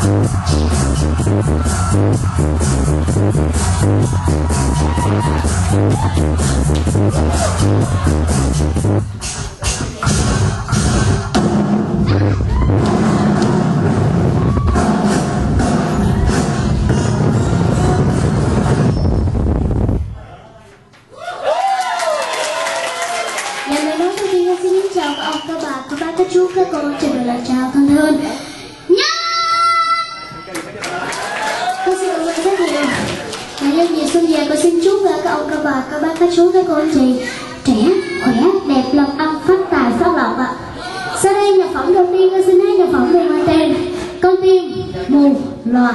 Lần nói xin chào các ông, các bà, các bác, các chú, các cô, trở độ chào thân thương xuân về con xin chúc ờ, các ông, các bà, các bác, các chú, các cô, anh chị Trẻ, khỏe, đẹp, lòng ăn, phát tài, phát lộc ạ. Sau đây nhạc phẩm đầu tiên con xin hát nhạc phẩm về mang tên. Con tim, mù, loà.